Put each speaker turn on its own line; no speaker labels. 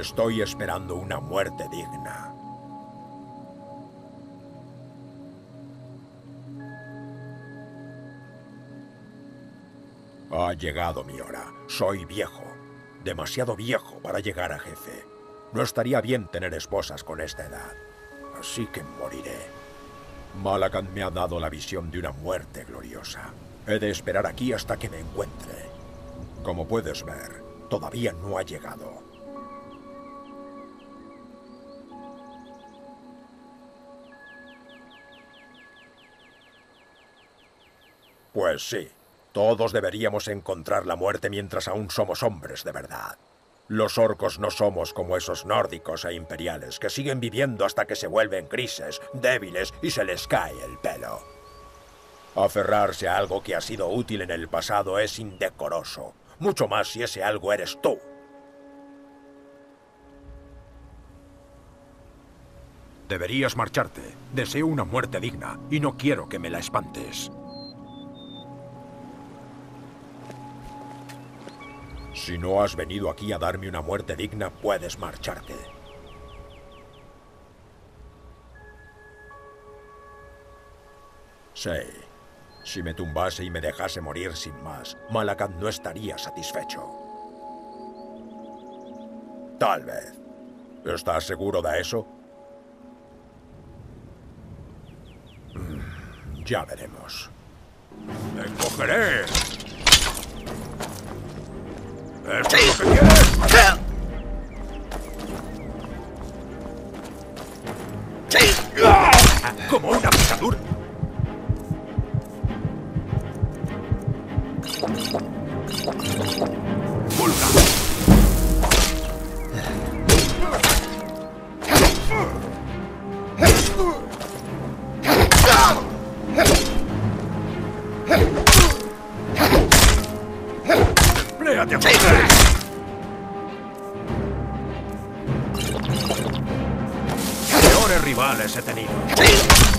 Estoy esperando una muerte digna. Ha llegado mi hora. Soy viejo. Demasiado viejo para llegar a jefe. No estaría bien tener esposas con esta edad. Así que moriré. Malakan me ha dado la visión de una muerte gloriosa. He de esperar aquí hasta que me encuentre. Como puedes ver, todavía no ha llegado. Pues sí, todos deberíamos encontrar la muerte mientras aún somos hombres de verdad. Los orcos no somos como esos nórdicos e imperiales que siguen viviendo hasta que se vuelven grises, débiles y se les cae el pelo. Aferrarse a algo que ha sido útil en el pasado es indecoroso, mucho más si ese algo eres tú. Deberías marcharte. Deseo una muerte digna y no quiero que me la espantes. Si no has venido aquí a darme una muerte digna, puedes marcharte. Sí. Si me tumbase y me dejase morir sin más, Malakat no estaría satisfecho. Tal vez. ¿Estás seguro de eso? Mm, Ya veremos. ¡Te! ¿Esto? ¡Como una picadura! ¡Empléate a correr! Peores rivales he tenido.